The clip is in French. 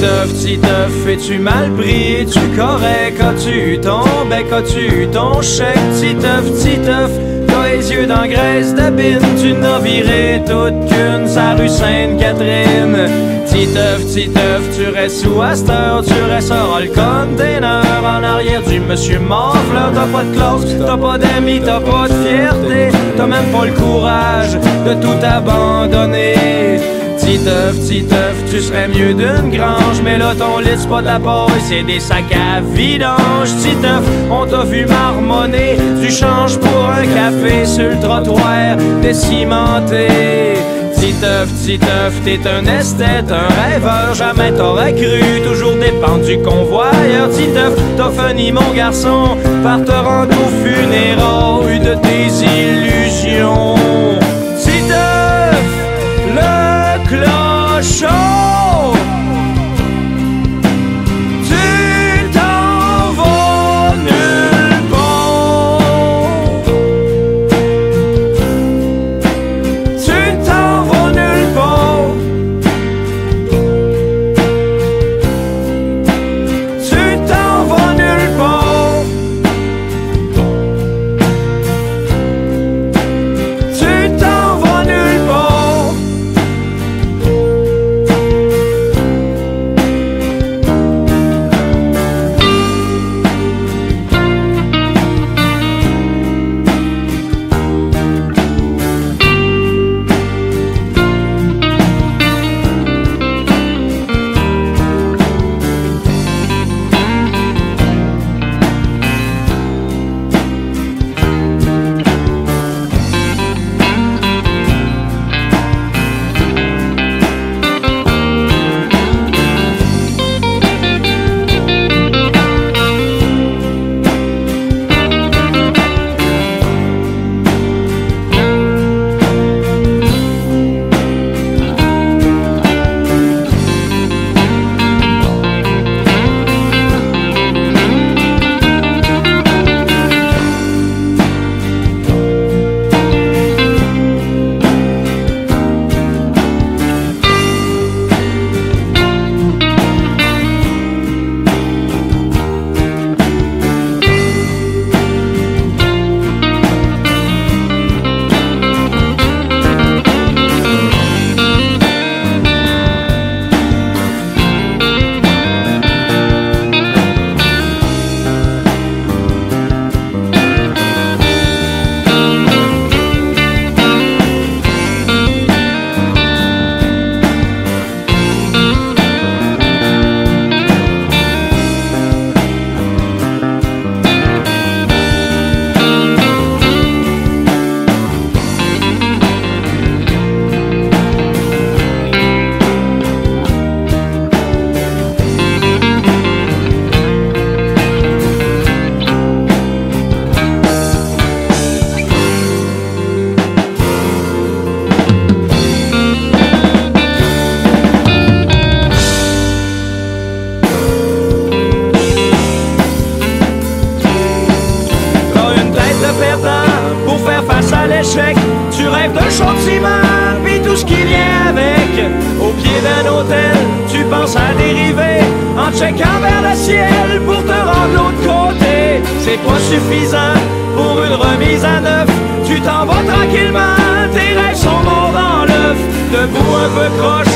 Titeuf, Titeuf, es-tu mal pris? Es-tu correct? As-tu tombé? As-tu ton chèque? Titeuf, Titeuf, t'as les yeux dans graisse d'abîme Tu n'as viré toute qu'une, sa rue Sainte-Catherine Titeuf, Titeuf, tu restes sous Astor, tu resteras le container en arrière du monsieur Morfleur. T'as pas de classe, t'as pas d'amis, t'as pas de fierté, t'as même pas le courage de tout abandonner. Titeuf, Titeuf, tu serais mieux d'une grange, mais là ton lit c'est pas de la paille, c'est des sacs à vidange. Titeuf, on t'a vu marmonner, tu changes pour un café sur le trottoir décimenté. Titeuf, Titeuf, t'es un esthète, un rêveur, jamais t'aurais cru, toujours dépendre du convoyeur. Titeuf, t'as fini mon garçon, par te rendre au de tes illusions. Tu rêves d'un ciment, puis tout ce qui vient avec. Au pied d'un hôtel, tu penses à dériver en checkant vers le ciel pour te rendre l'autre côté. C'est pas suffisant pour une remise à neuf. Tu t'en vas tranquillement, tes rêves sont morts dans l'œuf. Debout un peu croche